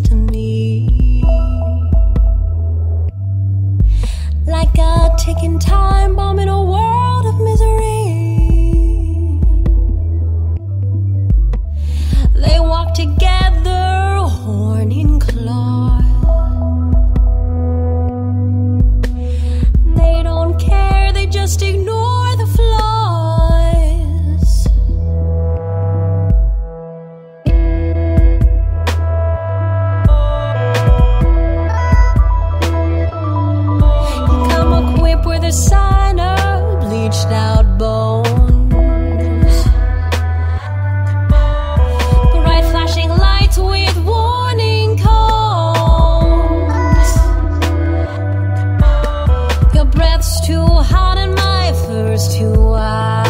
to me. Like a ticking time bomb in a world of misery. They walk together. Hot and my first two wide.